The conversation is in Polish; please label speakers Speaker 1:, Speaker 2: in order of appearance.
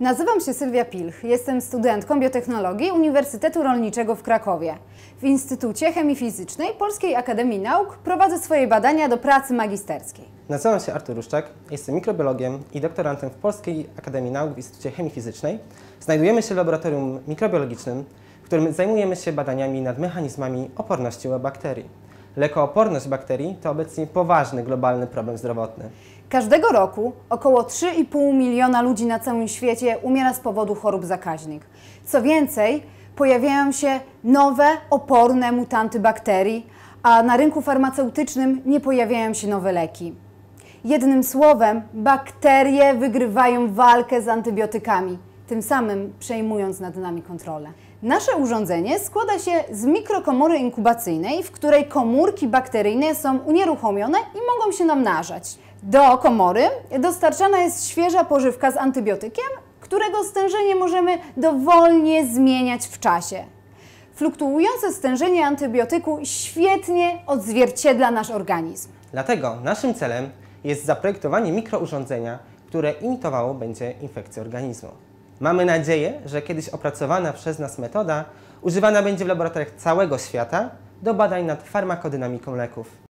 Speaker 1: Nazywam się Sylwia Pilch, jestem studentką biotechnologii Uniwersytetu Rolniczego w Krakowie. W Instytucie Chemii Fizycznej Polskiej Akademii Nauk prowadzę swoje badania do pracy magisterskiej.
Speaker 2: Nazywam się Artur Ruszczak, jestem mikrobiologiem i doktorantem w Polskiej Akademii Nauk w Instytucie Chemii Fizycznej. Znajdujemy się w laboratorium mikrobiologicznym, w którym zajmujemy się badaniami nad mechanizmami oporności bakterii. Lekooporność bakterii to obecnie poważny globalny problem zdrowotny.
Speaker 1: Każdego roku około 3,5 miliona ludzi na całym świecie umiera z powodu chorób zakaźnych. Co więcej, pojawiają się nowe, oporne mutanty bakterii, a na rynku farmaceutycznym nie pojawiają się nowe leki. Jednym słowem, bakterie wygrywają walkę z antybiotykami, tym samym przejmując nad nami kontrolę. Nasze urządzenie składa się z mikrokomory inkubacyjnej, w której komórki bakteryjne są unieruchomione i mogą się namnażać. Do komory dostarczana jest świeża pożywka z antybiotykiem, którego stężenie możemy dowolnie zmieniać w czasie. Fluktuujące stężenie antybiotyku świetnie odzwierciedla nasz organizm.
Speaker 2: Dlatego naszym celem jest zaprojektowanie mikrourządzenia, które imitowało będzie infekcję organizmu. Mamy nadzieję, że kiedyś opracowana przez nas metoda używana będzie w laboratoriach całego świata do badań nad farmakodynamiką leków.